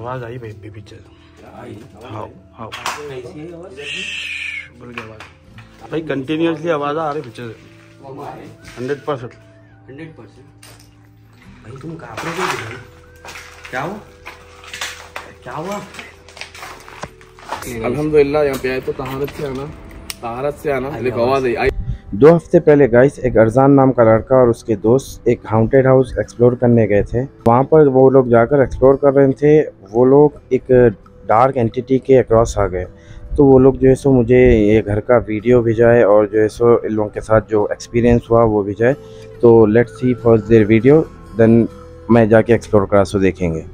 आवाज़ आई भाई पीछे हाँ हाँ। आवाज़ भाई कंटिन्यूसली आवाज़ आ रही पीछे से। हंड्रेड परसेंट हंड्रेड परसेंट भाई तुम कापड़े क्यों भाई? क्या हुआ? क्या हुआ? अल्हम्दुलिल्लाह यहाँ पे आए तो तहारत से आना तहारत से आना। देखो आवाज़ आई। दो हफ़्ते पहले गाइस एक अरजान नाम का लड़का और उसके दोस्त एक हाउंटेड हाउस एक्सप्लोर करने गए थे। वहाँ पर वो लोग जाकर एक्सप्लोर कर रहे थे। वो लोग एक डार्क एंटिटी के अक्रॉस आ गए। तो वो लोग जो है सो मुझे ये घर का वीडियो भेजाए और जो है सो इन लोगों के साथ जो एक्सपीरियंस हुआ वो भेजाए तो let's see first their video then मैं जाके एक्सप्लोर करा सो देखेंगे।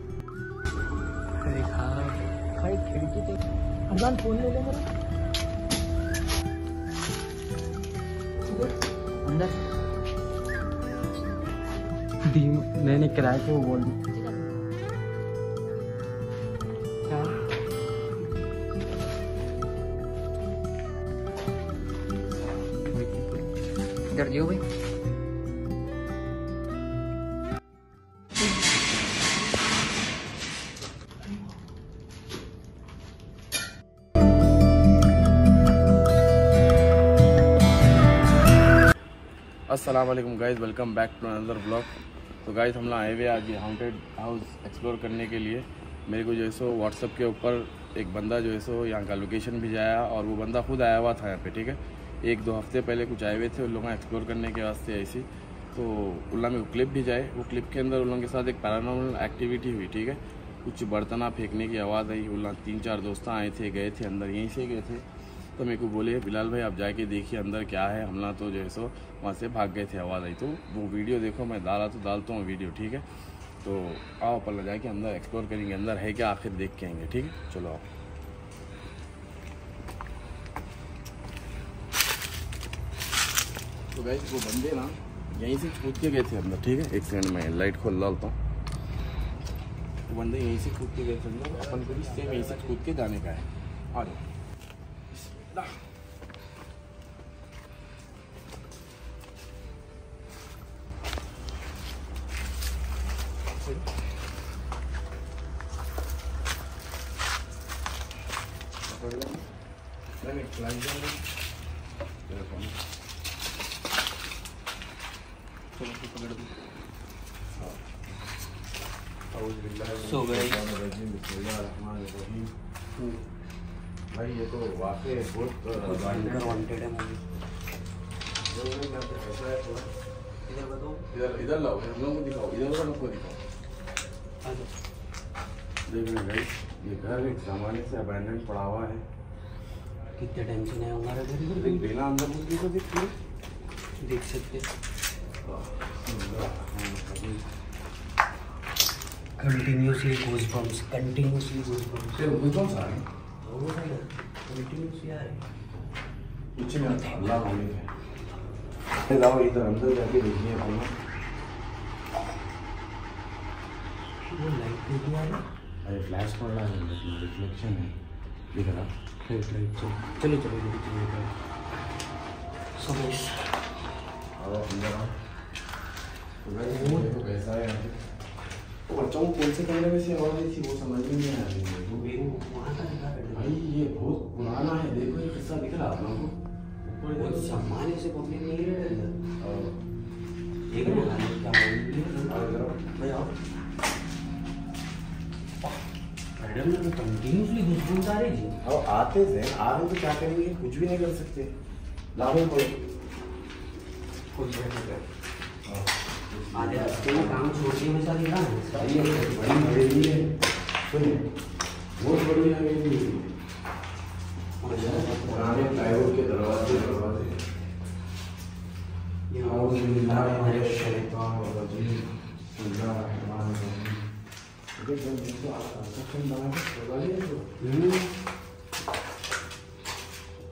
मैंने किराए पे वो बोल दी। क्या इधर जियो भाई। अस्सलाम वालेकुम guys welcome back to another blog तो गाइस हम लोग आए हुए आज ये हाउस एक्सप्लोर करने के लिए। मेरे को जो है सो व्हाट्सअप के ऊपर एक बंदा जो है सो यहाँ का लोकेशन भिजाया और वो बंदा खुद आया हुआ था यहाँ पे, ठीक है? एक दो हफ़्ते पहले कुछ आए हुए थे उन लोगों एक्सप्लोर करने के वास्ते ऐसी। तो उन लोगों को क्लिप भी जाए। वो क्लिप के अंदर उन लोगों के साथ एक पैरानॉर्मल एक्टिविटी हुई, ठीक है? कुछ बर्तना फेंकने की आवाज़ आई। उन तीन चार दोस्त आए थे, गए थे, अंदर यहीं से गए थे। तो मेरे को बोले, बिलाल भाई, आप जाके देखिए अंदर क्या है, हमला तो जो है सो वहाँ से भाग गए थे आवाज़ आई तो। वो वीडियो देखो, मैं डाला तो डालता हूँ वीडियो, ठीक है? तो आओ पल्ला जाके अंदर एक्सप्लोर करेंगे, अंदर है क्या, आखिर देख के आएँगे, ठीक है? चलो आओ। तो गैस वो बंदे ना यहीं से कूद के गए थे अंदर, ठीक है? एक सेकंड में लाइट खोल डालता हूँ। बंदे यहीं से कूद के गए थे अंदर, अपन को भी सेम यहीं से कूद के जाने का है। आ जाओ। सो गए भाई ये तो वाकई बहुत वांटेड है। मूवी इधर बताओ। इधर इधर लाओ हम लोगों को दिखाओ इधर को दिखाओ। देख रहे ये घर एक जमाने से अबैंडन पड़ा हुआ है। कितने से नया हमारा घर बेला अंदर गई तो देख देख सकते continuously goes bombs continuously goes bombs फिर वो कौन सा है वो है कंटिन्यूसली आ रहे हैं। कुछ आता अल्लाह मालिक है लाओ इधर अंदर जाके देखिए अपन वो लाइट भी आ रहा अरे फ्लैश पड़ रहा है इसमें रिफ्लेक्शन है दिख रहा राइट राइट चलो चलो चलो चलो चलो सो गाइस और अंदर आओ तो गाइस वो कैसा है यहाँ पे कौन से कमरे में से आवाज़ आई थी वो समझ में नहीं आ रही है वो रहे भाई ये बहुत पुराना है देखो ये किस्सा दिख रहा आप लोगों को से नहीं क्या आओ। मैडम ने तो कंटिन्यूसली रही थी आते थे आ रहे तो क्या करेंगे कुछ भी नहीं कर सकते लाभों को कुछ आधे रास्ते में काम छोड़ के हमेशा दिखा ये बड़ी हवेली है। सुनिए बहुत बड़ी हवेली है पुराने प्लाईवुड के दरवाजे दरवाजे। तो।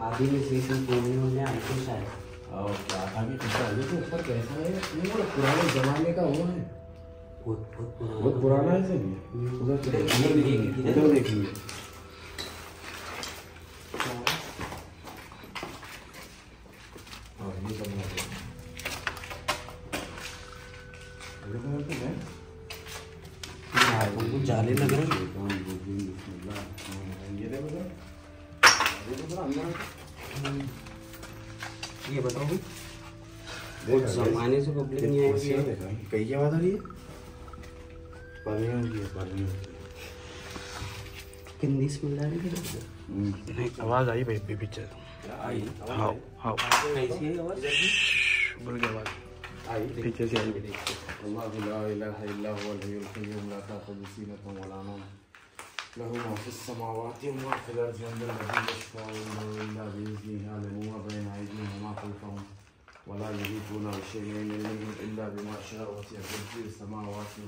आदि में से से बोलने वाले आई तो शायद। और क्या था कि कितना ये तो ऊपर कैसा है ये वो पुराने जमाने का वो है। बहुत बहुत पुराना है सर उधर इधर देखिए परमियों की है परमियों कितनी स्मेल आ रही है नहीं आवाज़ आई भाई अभी पीछे आई हाँ हाँ कैसी है आवाज़ बोल के आवाज़ पीछे से आई भाई अल्लाह ला इलाहा इल्ला हुवल हय्युल क़य्यूम ला ताखुज़ुहु सीनतुन वला नौम लहु मा फ़िस समावाति व मा फ़िल अर्ज़ि वल यशफ़अु इल्ला बिइज़निहि यअलमु मा बैना अयदीहिम व मा ख़ल्फ़हुम वला युहीतूना बिशैइन मिन इल्मिहि इल्ला बिमा शाअ वसि'a कुर्सियुहु समावाति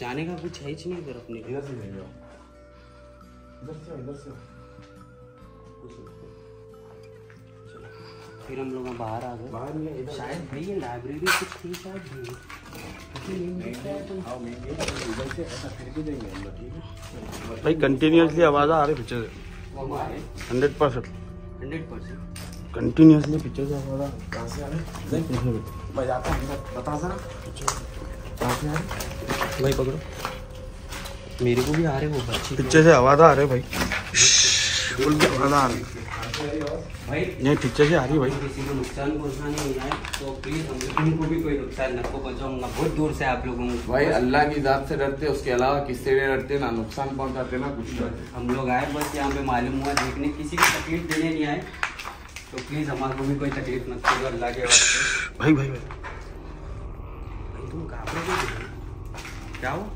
जाने का कुछ है ही नहीं इधर अपने इधर से जाओ। इधर से इधर से फिर हम लोग बाहर आ गए। बाहर नहीं शायद भाई ये लाइब्रेरी कुछ थी शायद। भाई कंटिन्यूसली आवाज़ आ रही से hundred percent hundred percent continuously पीछे से आवाज़ आ रही कहाँ से आ रहे मैं जाता हूँ बता जरा। कहाँ से आ रहे भाई पकड़ो। मेरे को भी आ रहे वो पीछे से आवाज़ आ रही भाई बोल के आवाज़ आ रही भाई नहीं पीछे से आ रही भाई। किसी को नुकसान पहुँचाने नहीं आए तो प्लीज़ हम लोगों को भी कोई नुकसान न को पहुंचाऊँगा बहुत दूर से आप लोगों को भाई अल्लाह की जात से डरते उसके अलावा किससे भी डरते ना नुकसान पहुंचाते ना कुछ हम लोग आए बस यहाँ पे मालूम हुआ देखने किसी को तकलीफ़ देने नहीं आए तो प्लीज़ हमारे को भी कोई तकलीफ़ मत करो अल्लाह के वास्ते। भाई भाई भाई। तुम क्यों? क्या हुआ?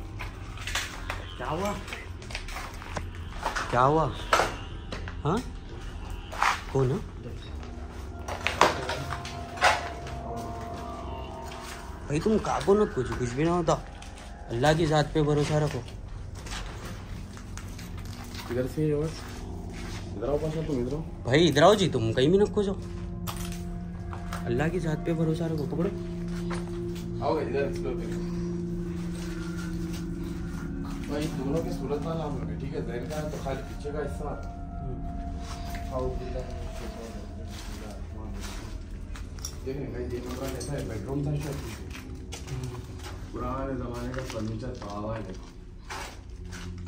क्या हुआ? क्या हुआ? हाँ? कौन है? भाई तुम काबू मत कुछ कुछ भी ना होता। अल्लाह की जात पे भरोसा रखो। इधर से इधर आओ पास तुम इधर आओ। भाई इधर आओ जी तुम कहीं भी न खो जाओ अल्लाह की जात पे भरोसा रखो पकड़ो। आओ इधर एक्सप्लोर करें भाई दोनों की सूरत ना लगे ठीक है? जहन का तो खाली पीछे का हिस्सा। बेडरूम था शायद पुराने जमाने का फर्नीचर पड़ा हुआ है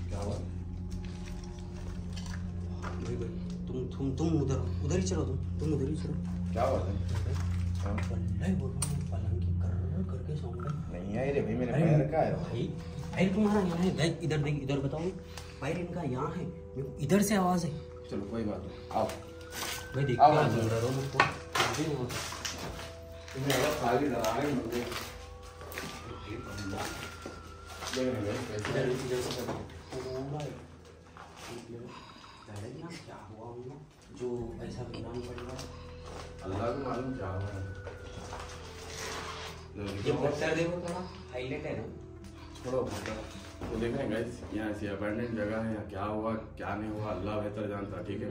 क्या है भाई भाई तुम तुम तुम उधर उधर ही चलो तुम। तुम उधर ही चलो। क्या बात है हाँ? वल्लाही बोल रहा हूँ पलंग की कर करके सॉन्ग नहीं आई रे भाई मेरे पैर का है। भाई भाई तुम्हारा यहाँ है। देख इधर देख इधर बताओ। पैर इनका यहाँ है। इधर से आवाज़ है। चलो कोई बात नहीं। आओ। भाई देख आओ, के आओ, आ आओ। डरो मत को नहीं होता तुम्हें अगर खाली डरा रहे हैं मुझे रहे हैं कैसे करो क्या हुआ होगा जो ऐसा परिणाम पड़ेगा अल्लाह को मालूम क्या हुआ है। ये देखो थोड़ा हाईलाइट है ना? पता तो देख रहे हैं गाइस यहाँ ऐसी अबैंडेंट जगह है यहाँ क्या हुआ क्या नहीं हुआ अल्लाह बेहतर जानता ठीक है?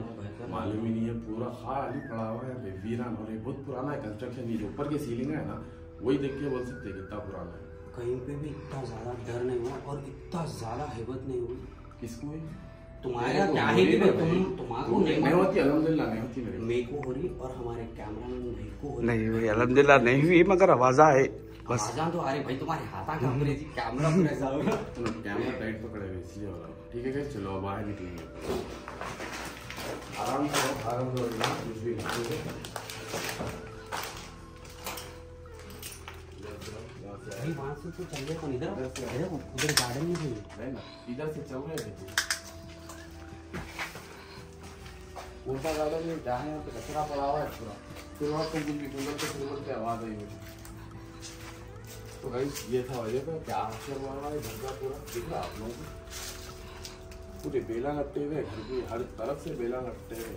मालूम ही नहीं है पूरा खाली पड़ा हुआ है वीरान और ये बहुत पुराना है कंस्ट्रक्शन ये जो ऊपर की सीलिंग है ना वही देख के बोल सकते हैं कितना पुराना है। कहीं पे भी इतना ज़्यादा डर नहीं हुआ और इतना ज़्यादा हैबत नहीं हुई। किसको है तुम्हारा क्या है कि तुम तुम्हारा नहीं नहीं होती अल्हम्दुलिल्लाह नहीं होती मेरे मेरे को हो रही और हमारे कैमरामैन भाई को हो नहीं भाई अलहमदिल्ला नहीं हुई मगर आवाज़ आए। बस। आवाज़ां तो रही भाई तुम्हारे हाथा रही थी कैमरा पूरा तो कैमरा टाइट पकड़े हुए इसलिए हो रहा। ठीक है चलो बाहर निकलेंगे। आराम से आराम से कुछ भी? भाई वहाँ से तो चल कौन? इधर उधर गार्डन में भी इधर से चल रहे थे। उल्टा गार्डन में जहाँ यहाँ पे कचरा पड़ा हुआ है पूरा। फिर वहाँ पे के आवाज़ आई तो भाई ये था वजह पे क्या अक्षर हुआ हमारे घर का पूरा दिख रहा आप लोगों को? पूरे बेला लपटे हुए घर की हर तरफ़ से बेला लपटे हुए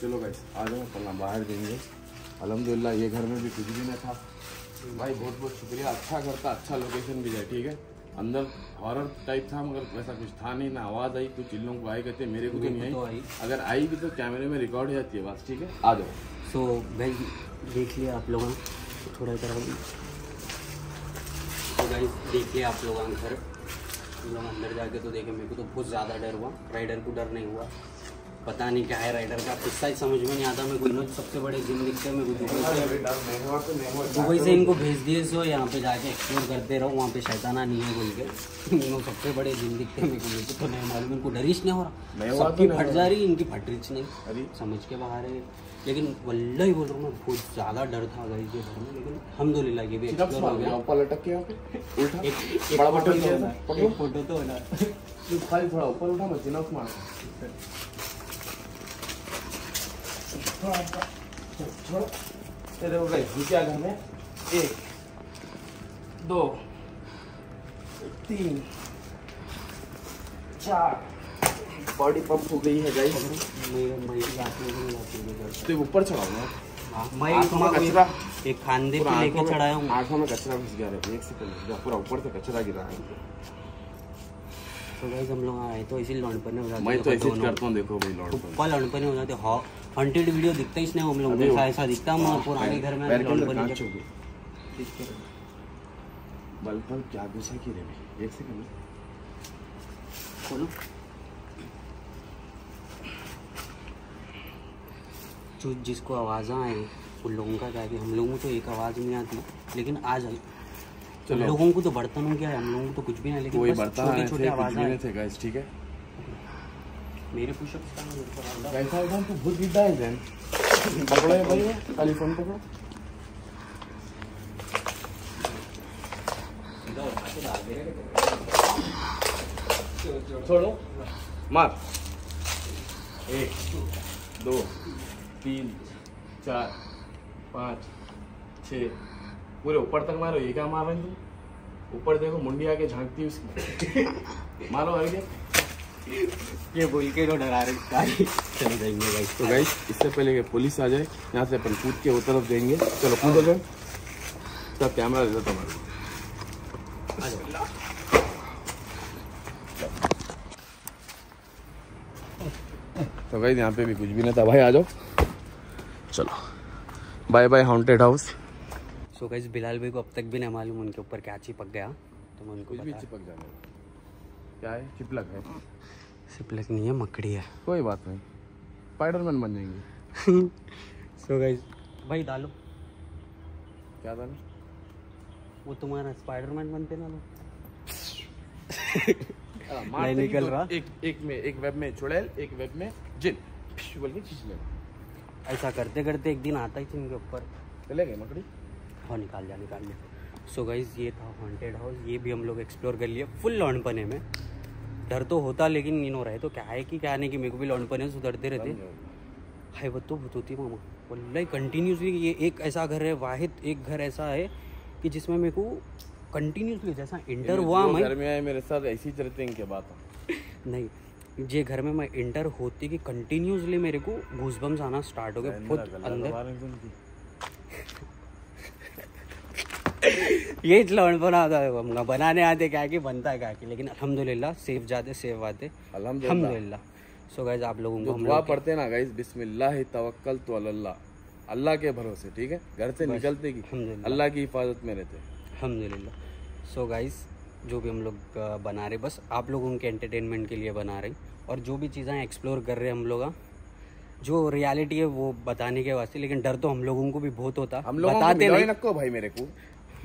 चलो भाई आ जाओ कल हम बाहर देंगे अलहमदिल्ला ये घर में भी कुछ भी नहीं था। भाई बहुत बहुत शुक्रिया। अच्छा घर था अच्छा लोकेशन भी है ठीक है? अंदर हॉरर टाइप था मगर वैसा कुछ था नहीं ना आवाज़ आई कुछ इन लोगों को आई कहते मेरे को तो नहीं तो आई। अगर आई भी तो कैमरे में रिकॉर्ड हो जाती है बस ठीक है? आ जाओ। सो so, भाई देख लिया आप लोगों ने। थोड़ा इधर गाइस देख लिया आप लोग घर हम लोग अंदर जाके तो देखे मेरे को तो बहुत ज़्यादा डर हुआ। राइडर को डर नहीं हुआ। पता नहीं क्या है राइडर का। किस्सा ही समझ में नहीं आता। मेरे को सबसे बड़े जिम दिखते हैं। मेरे को दुबई से दुबई से इनको भेज दिए सो यहाँ पे जाके एक्सप्लोर करते रहो। वहाँ पे शैताना नहीं है बोल के। इन्हों सबसे बड़े जिम दिखते हैं मेरे को। को तो नहीं मालूम। इनको डरिश नहीं हो रहा। तो सबकी फट जा रही इनकी फट रही नहीं। अरे। समझ के बाहर है। लेकिन वल्ला ही बोल रहा हूँ मैं बहुत ज़्यादा डर था गाइस ये घर में लेकिन अलहमदुलिल्लाह ये भी एक्सप्लोर हो गया? ऊपर लटक के यहाँ पे? उल्टा? एक एक बड़ा फ़ोटो तो कैसा? होना एक फ़ोटो तो होना तू खाली थोड़ा ऊपर उठा मैं मार। ये गाइस नीचे आ गए हमें एक दो तीन चार। बॉडी पंप हो गई है गाइस मैं मैं में हूँ तो ऊपर हाँ, मैं आँखों में कचरा। एक खांदे पे लेके चढ़ाया हूँ। आँखों में कचरा घुस गया रे एक सेकंड पूरा ऊपर से कचरा गिरा है। तो गाइस हम लोग आए तो इसी लौंडपने हो जाते मैं तो ऐसे करता हूँ देखो भाई लॉर्ड ऊपर लौंडपने हो जाते हॉ हंटेड वीडियो दिखता ही इसने हम लोग ऐसा ऐसा दिखता है हमारा पुराने घर में पैर लौंडपने हो। क्या घुसा की रे एक सेकंड खोलो। जो जिसको आवाज़ आए उन लोगों का क्या है हम लोगों को तो एक आवाज़ नहीं आती लेकिन आज हम चलो। लोगों को तो बर्तनों क्या है हम लोगों को तो कुछ भी नहीं लेकिन कोई बर्तन छोटे छोटे थे आवाज़ आए। थे ठीक है? मेरे पुशअप्स। कैसा एकदम तो भूत गीता है जैन पकड़ो ये भाई खाली फ़ोन पकड़ो। छोड़ो। मार। एक दो। तीन चार पाँच छ। पूरे ऊपर तक मारो ये क्या मार रहे हैं तुम? ऊपर देखो मुंडी आके झांकती है उसकी। मारो आगे। ये बोल के तो डरा रहे गाड़ी चले जाएँगे गाइस तो गाइस इससे पहले कि पुलिस आ जाए यहाँ से अपन कूद के वो तरफ़ जाएँगे। चलो कूदो जाए सब कैमरा दे दो तुम्हारे। तो गाइस यहाँ पे भी कुछ भी नहीं था। भाई आ जाओ। चलो। Bye bye haunted house so guys Bilal भाई को अब तक भी नहीं मालूम उनके ऊपर क्या चिपक गया। तो मैं उनको भी चिपक जाने क्या है? चिपलक है। सिपलक नहीं है मकड़ी है। कोई बात नहीं। स्पाइडरमैन बन जाएँगे। सो गाइस भाई डालो। क्या था वो तुम्हारा स्पाइडरमैन बनते ना लोग। नहीं निकल रहा। एक एक में एक वेब में चुड़ैल एक वेब में जिन। बोल के खींच लेना। ऐसा करते करते एक दिन आता ही थी इनके ऊपर। चले गए मकड़ी? हाँ निकाल लिया निकाल लिया। सो गाइज़ ये था हॉन्टेड हाउस ये भी हम लोग एक्सप्लोर कर लिए फुल लौंडपने में। डर तो होता लेकिन इन हो रहे तो क्या है कि क्या नहीं कि मेरे को भी लौंडपने सुधरते रहते। हाय वो तो भूत होती है मामा। वल्लाही कंटिन्यूसली ये एक ऐसा घर है वाहिद एक घर ऐसा है कि जिसमें मेरे को कंटिन्यूसली जैसा इंटर हुआ मैं। घर में आए मेरे साथ ऐसी चलते इनके बात। नहीं जे घर में मैं इंटर होती कि कंटिन्यूसली मेरे को घूसबम्स आना स्टार्ट हो गए खुद अंदर ये लौंडपना आता है हमका बनाने आते क्या कि बनता है क्या कि लेकिन अल्हम्दुलिल्लाह सेफ़ जाते सेफ़ आते। अल्हम्दुलिल्लाह। सो गाइज़ आप लोगों को दुआ पढ़ते ना गाइस बिस्मिल्लाह तवक्कल तो अल्लाह। अल्लाह के भरोसे ठीक है? घर से निकलते की अल्लाह की हिफाजत में रहते। अल्हम्दुलिल्लाह। सो गाइज़ जो भी हम लोग बना रहे बस आप लोगों के एंटरटेनमेंट के लिए बना रहे और जो भी चीज़ें एक्सप्लोर कर रहे हैं हम लोग हाँ, जो रियलिटी है वो बताने के वास्ते लेकिन डर तो हम लोगों को भी बहुत होता। हम लोगों बताते ही नहीं नको भाई मेरे को।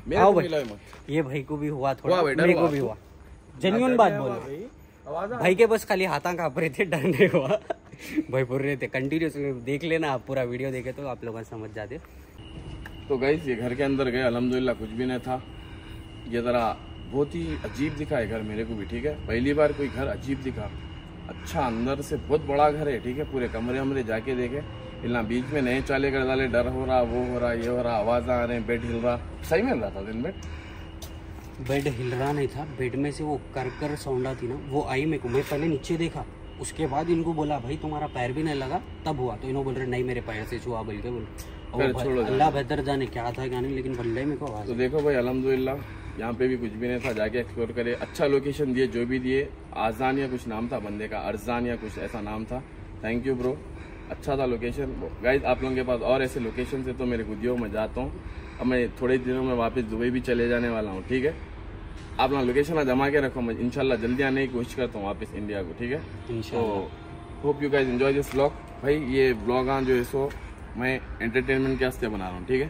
मेरे आओ को भाई। मत। ये भाई को भी हुआ थोड़ा। हुआ मेरे को भी हुआ। जेन्यून बात बोल भाई के बस खाली हाथा काँप रहे थे डर नहीं हुआ। भाई बोल रहे थे कंटिन्यूस देख लेना आप पूरा वीडियो देखे तो आप लोग समझ जाते। तो गाइस ये घर के अंदर गए अल्हम्दुलिल्लाह कुछ भी नहीं था। ये ज़रा बहुत ही अजीब दिखा है घर मेरे को भी ठीक है? पहली बार कोई घर अजीब दिखा। अच्छा अंदर से बहुत बड़ा घर है ठीक है? पूरे कमरे वमरे जाके देखे। इतना बीच में नए चाले कर डाले डर हो रहा वो हो रहा ये हो रहा आवाज़ आ रहे हैं बेड हिल रहा। सही मिल रहा था दिन में? बेड हिल रहा नहीं था। बेड में से वो कर कर साउंड आती ना वो आई मेरे को। मैं पहले नीचे देखा उसके बाद इनको बोला भाई तुम्हारा पैर भी नहीं लगा। तब हुआ तो इन्होंने बोल रहे नहीं मेरे पैर से छुआ बोल के बोल। अल्लाह बेहतर जाने क्या था क्या नहीं लेकिन बल्ले मेरे को आवाज़ तो देखो भाई अल्हम्दुलिल्लाह। यहाँ पे भी कुछ भी नहीं था जाके एक्सप्लोर करे। अच्छा लोकेशन दिए जो भी दिए। आजान या कुछ नाम था बंदे का अरजान या कुछ ऐसा नाम था। थैंक यू ब्रो अच्छा था लोकेशन गाइज़ आप लोगों के पास और ऐसे लोकेशन से तो मेरे को दियो मैं जाता हूँ। अब मैं थोड़े दिनों में वापस दुबई भी चले जाने वाला हूँ ठीक है? आप ना लोकेशन जमा के रखो मैं इनशाला जल्दी आने की कोशिश करता हूँ वापस इंडिया को ठीक है? तो hope you guys enjoy this blog भाई ये ब्लॉग जो है सो मैं एंटरटेनमेंट के वास्ते बना रहा हूँ ठीक है?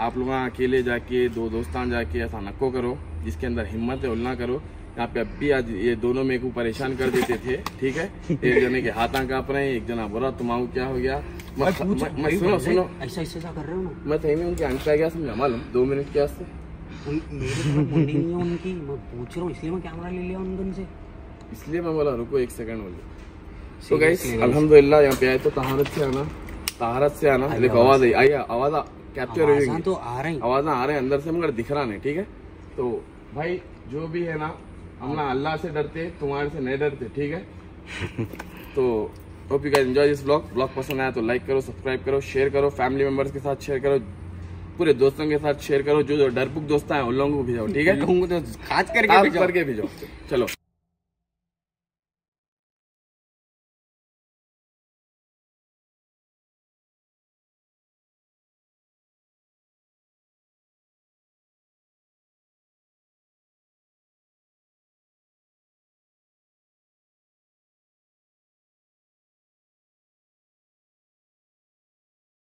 आप लोग अकेले जाके दो दोस्तान जाके ऐसा नको करो जिसके अंदर हिम्मत है उल्ला करो। यहाँ पे अब भी आज ये दोनों मेरे को परेशान कर देते थे ठीक है? एक जने के हाथ काँप रहे हैं एक जना बोला तुम्हारा क्या हो गया? मैं- सुनो सुनो। ऐसा ऐसा कर रहे हो ना? मैं सही में उनकी आँख आ गया समझा? मालूम? दो मिनट के वास्ते है उनकी। मैं पूछ रहा हूँ इसलिए मैं कैमरा ले लिया उनगन से। इसलिए मैं बोला रुको एक सेकंड बोलो तो गाइस अल्हम्दुलिल्लाह यहाँ पे आए तो तहारत से आना। तहारत से आना। देखो आवाज़ आई। आई आवाज़ कैप्चर आवाज़ां हुई तो आ रही। आवाज़ आ रहे हैं अंदर से मगर दिख रहा नहीं ठीक है? तो भाई जो भी है ना हम ना अल्लाह से डरते तुम्हारे से नहीं डरते ठीक है? तो hope you guys enjoy this blog blog पसंद आया तो लाइक करो सब्सक्राइब करो शेयर करो फैमिली मेंबर्स के साथ शेयर करो पूरे दोस्तों के साथ शेयर करो जो जो डरपुक दोस्त हैं उन लोगों को भेजाओ ठीक है? लोगों को तो खास करके भेजो। करके भेजो। चलो।